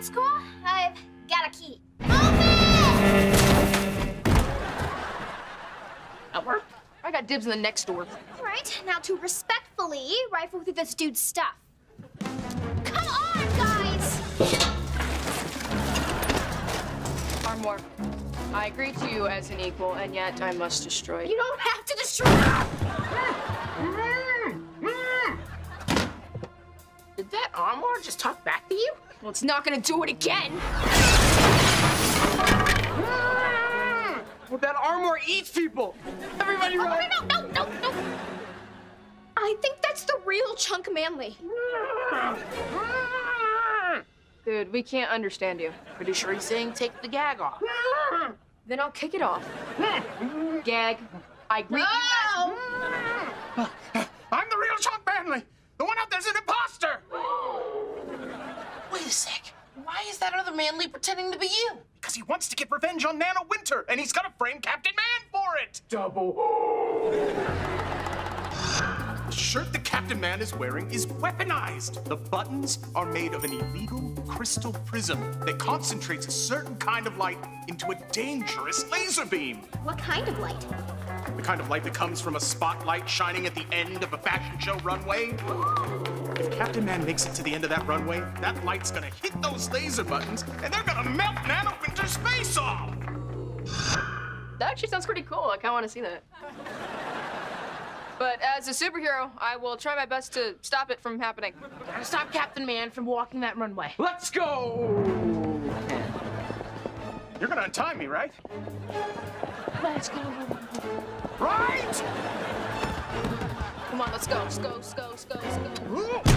It's cool. I've got a key. Elmer? I got dibs in the next door. All right, now to respectfully rifle through this dude's stuff. Come on, guys! Armoire. I agree to you as an equal, and yet I must destroy You you. don't have to destroy. Did that armor just talk back to you? Well, it's not gonna do it again. Well, that armor eats people. Everybody Oh, run. no, no, no, no, no. I think that's the real Chunk Manly. Dude, we can't understand you. Pretty sure he's saying take the gag off. Then I'll kick it off. Gag. I greet you as... Wait a sec. Why is that other manly pretending to be you? Because he wants to get revenge on Nana Winter, and he's gonna frame Captain Man for it. Double. The shirt that Captain Man is wearing is weaponized. The buttons are made of an illegal crystal prism that concentrates a certain kind of light into a dangerous laser beam. What kind of light? The kind of light that comes from a spotlight shining at the end of a fashion show runway. If Captain Man makes it to the end of that runway, that light's gonna hit those laser buttons, and they're gonna melt Nana Winter's face off! That actually sounds pretty cool. I kind of want to see that. But as a superhero, I will try my best to stop it from happening. Gotta stop Captain Man from walking that runway. Let's go! You're gonna untie me, right? Let's go. Right? Come on, let's go. Let's go, let's go, let's go, let's go.